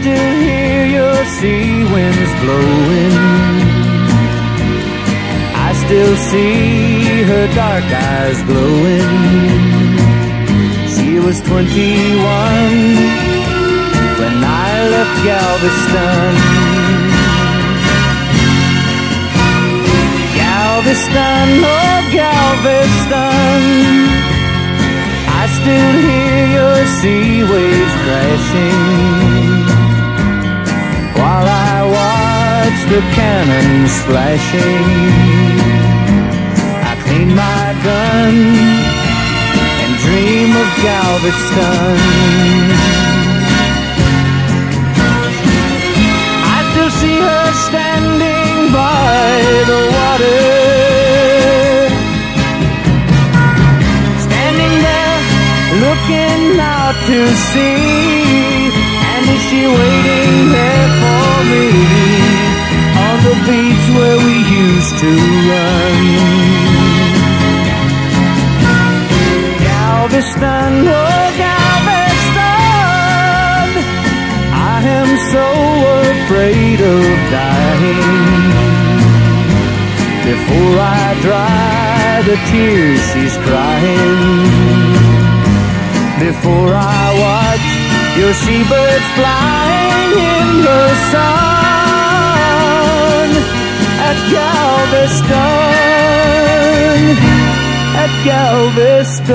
hear your sea winds blowing. I still see her dark eyes glowing. She was 21 when I left Galveston. Galveston, oh Galveston. I still hear your sea cannons flashing. I clean my gun and dream of Galveston. I still see her standing by the water. Standing there looking out to sea. And is she waiting there to run? Galveston, oh Galveston, I am so afraid of dying. Before I dry the tears she's crying, before I watch your seabirds flying in the sun Galveston, at Galveston.